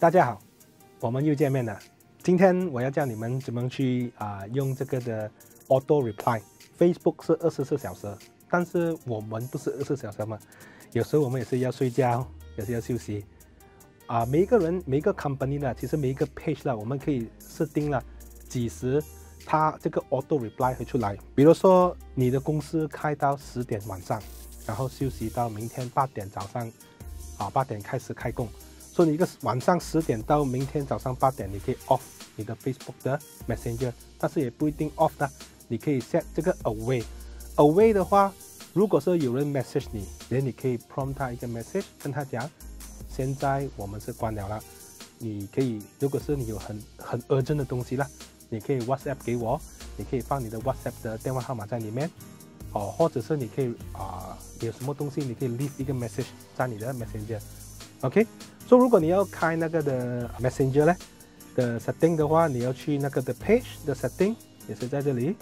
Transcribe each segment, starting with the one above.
大家好，我们又见面了。今天我要教你们怎么去啊、用这个的 Auto Reply。Facebook 是二十四小时，但是我们不是二十四小时嘛，有时候我们也是要睡觉，也是要休息。啊、每一个人每一个 company 呢，其实每一个 page 呢，我们可以设定了几时它这个 Auto Reply 会出来。比如说你的公司开到十点晚上，然后休息到明天八点早上，啊八点开始开工。所以你一个晚上十点到明天早上八点，你可以 off 你的 Facebook 的 Messenger，但是也不一定 off 的，你可以 set 这个 away。away 的话，如果说有人 message 你，连你可以 prompt 他一个 message，跟他讲，现在我们是关了了。你可以，如果是你有很很 urgent 的东西啦，你可以 WhatsApp 给我，你可以放你的 WhatsApp 的电话号码在里面，哦，或者是你可以啊、有什么东西你可以 leave 一个 message 在你的 Messenger。OK，所以如果你要开那个的 Messenger 呢的 setting 的话，你要去那个的 page 的 setting 也是在这里，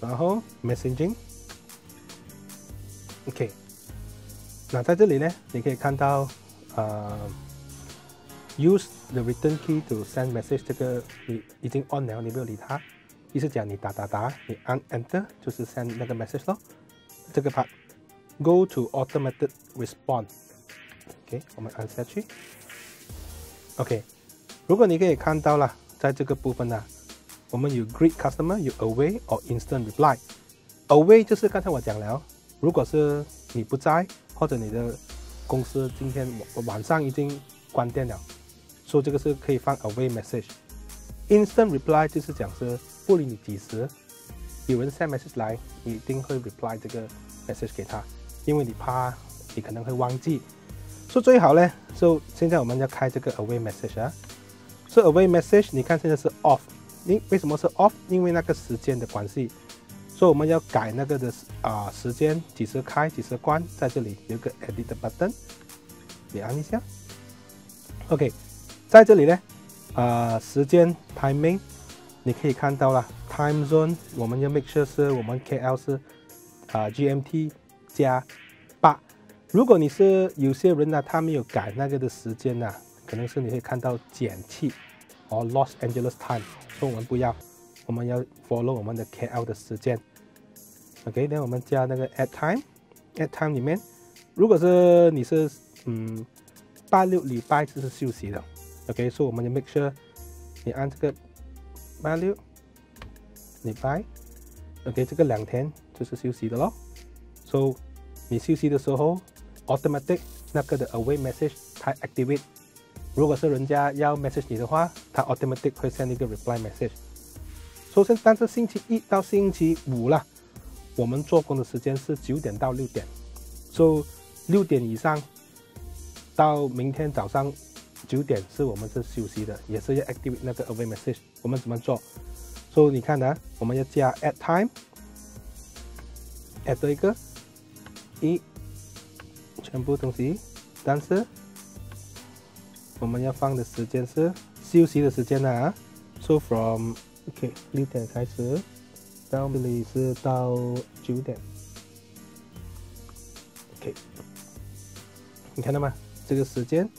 然后 messaging。OK，那在这里呢，你可以看到呃 use the return key to send message 这个你已经 on 了，你没有理它，意思讲你打打打，你按 enter 就是 send 那个 message 咯。这个 part go to automated response。OK，我们按下去。 OK，如果你可以看到了，在这个部分呢，我们有 greet customer，有 away or instant reply。away 就是刚才我讲了，如果是你不在，或者你的公司今天晚上已经关店了，说这个是可以放 away message。instant reply 就是讲是不理你几时，有人 send message 来，你一定会 reply 这个 message 给他，因为你怕你可能会忘记。所以最好呢，就现在我们要开这个 away message 啊。所以 away message 你看现在是 off，因为什么是 off？因为那个时间的关系，所以我们要改那个的啊、时间，几时开几时关，在这里有个 edit button，你按一下。OK，在这里呢，啊、时间 timing 你可以看到了，time zone 我们要 make sure 是我们 KL 是啊、GMT 加八。如果你是有些人呢，他没有改那个的时间呢、可能是你会看到减去哦 Los Angeles time，所以我们不要，我们要 follow 我们的 KL 的时间。OK，那我们加那个 At Time，At time 里面，如果是你是嗯八六礼拜就是休息的，OK，所以我们就 make sure 你按这个八六礼拜，OK，这个两天就是休息的咯。So 你休息的时候，automatic 那个的 away message 它 activate。如果是人家要 message 你的话，它 automatic 会 send 一个 reply message。首先，但是星期一到星期五啦，我们做工的时间是九点到六点，so 六点以上到明天早上九点是我们是休息的，也是要 activate 那个 away message。我们怎么做？so 你看呢，我们要加 At time，at 一个一，全部东西，但是？我们要放的时间是休息的时间啊，so from OK 六点开始。到这里是到九点，OK，你看到吗？这个时间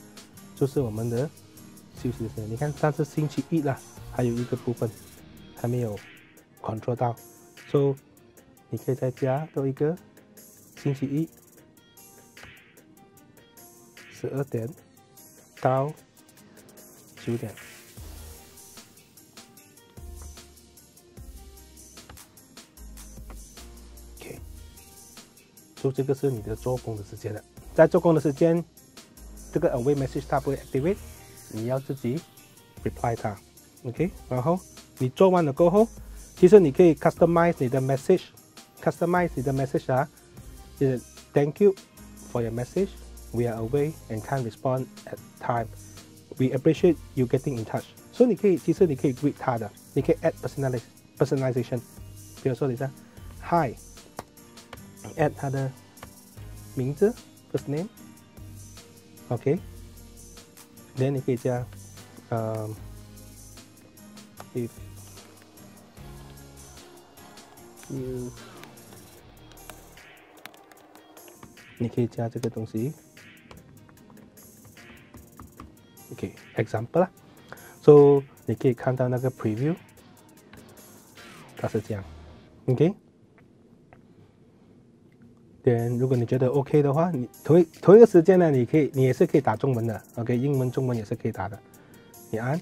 就是我们的休息的时间。你看，但是星期一啦，还有一个部分还没有 control 到，so 你可以在家多一个星期一。十二点到九点。OK，所以这个是你的做工的时间了。在做工的时间，这个 away message 它不会 activate，你要自己 reply 它。OK，然后你做完了过后，其实你可以 customize 你的 message，customize 你的 message 啊，就是 Thank you for your message. We are away and can't respond at time. We appreciate you getting in touch. 所以你可以，其实你可以 greet 他的，你可以 add personaliz personalization。比如说你这样 Hi，add 他的名字 first name，OK，、then 你可以加，嗯、if you 你可以加这个东西 ，OK example 啦。So 你可以看到那个 preview，它是这样，OK。点，如果你觉得 OK 的话，你同一同一个时间呢，你可以你也是可以打中文的，OK，英文、中文也是可以打的。你按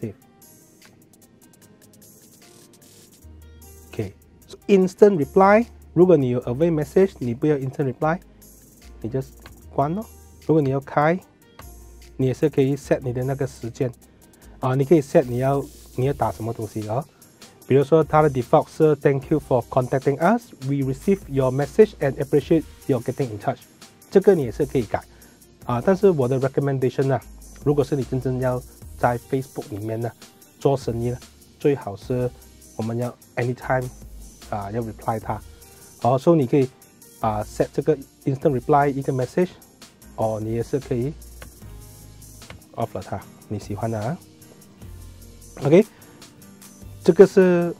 Save，OK，Instant Reply。如果你有 Away Message，你不要 Instant Reply，你就关咯。如果你要开，你也是可以 set 你的那个时间啊，你可以 set 你要你要打什么东西啊。比如说它的 default 是 Thank you for contacting us. We receive your message and appreciate your getting in touch. 这个你也是可以改啊。但是我的 recommendation 呢，如果是你真正要在 Facebook 里面呢做生意呢，最好是我们要 anytime 啊要 reply 它。好，所以你可以啊 set 这个 instant reply 一个 message，哦，你也是可以 off 了它，你喜欢的啊。OK。这个是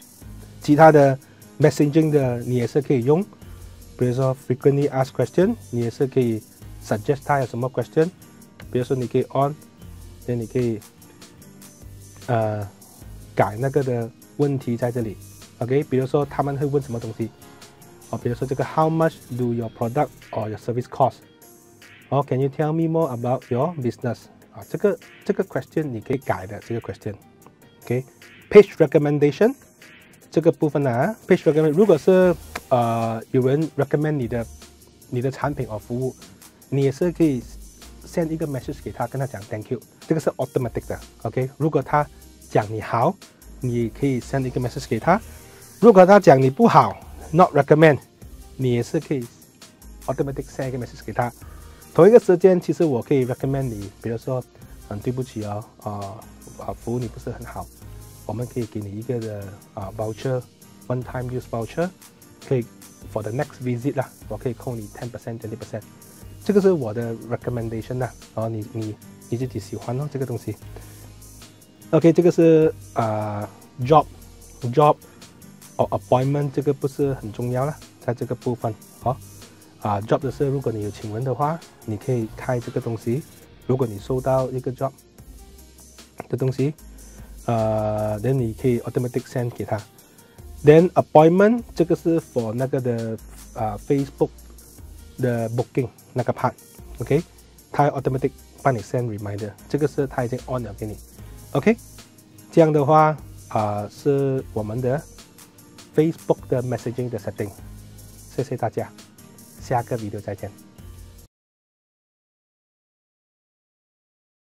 其他的 messaging 的，你也是可以用。比如说 frequently asked question，你也是可以 suggest 他有什么 question。比如说你可以 on，那你可以呃改那个的问题在这里。OK，比如说他们会问什么东西？哦，比如说这个 How much do your product or your service cost？哦，Can you tell me more about your business？啊，这个这个 question 你可以改的这个 question。OK。Page recommendation 这个部分呢，Page recommend 如果是呃有人 recommend 你的你的产品或服务，你也是可以 send 一个 message 给他，跟他讲 Thank you，这个是 automatic 的，OK。如果他讲你好，你可以 send 一个 message 给他；如果他讲你不好，not recommend，你也是可以 automatic send 一个 message 给他。同一个时间，其实我可以 recommend 你，比如说，嗯，对不起哦，啊啊，服务你不是很好。我们可以给你一个的啊 voucher，one time use voucher，可以 for the next visit 啦，我可以扣你 ten percent twenty percent，这个是我的 recommendation 啦，然后你你你自己喜欢哦这个东西。OK，这个是啊 job job or appointment，这个不是很重要了，在这个部分好啊 job 的是如果你有请问的话，你可以开这个东西，如果你收到一个 job 的东西。呃，then 你可以 automatic send 给他。Then appointment 这个是 for 那个的啊 Facebook 的 booking 那个 part，OK，它 automatic 帮你 send reminder，这个是它已经 on 了给你，OK，这样的话啊是我们的 Facebook 的 messaging 的 setting，谢谢大家，下个 video 再见。